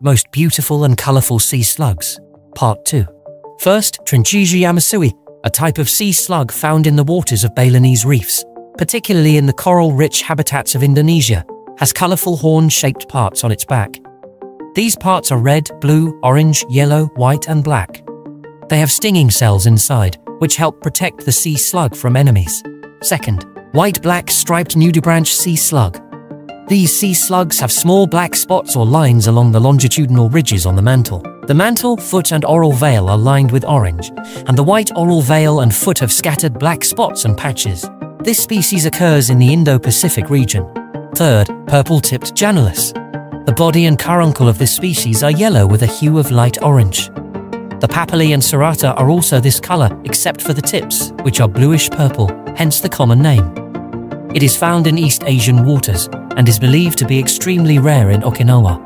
Most beautiful and colourful sea slugs. Part 2. First, Trinchesia yamasui, a type of sea slug found in the waters of Balinese reefs, particularly in the coral-rich habitats of Indonesia, has colourful horn-shaped parts on its back. These parts are red, blue, orange, yellow, white and black. They have stinging cells inside, which help protect the sea slug from enemies. Second, white-black striped nudibranch sea slug. These sea slugs have small black spots or lines along the longitudinal ridges on the mantle. The mantle, foot and oral veil are lined with orange, and the white oral veil and foot have scattered black spots and patches. This species occurs in the Indo-Pacific region. Third, purple-tipped Janolus. The body and caruncle of this species are yellow with a hue of light orange. The papillae and cerata are also this color except for the tips, which are bluish purple, hence the common name. It is found in East Asian waters and is believed to be extremely rare in Okinawa.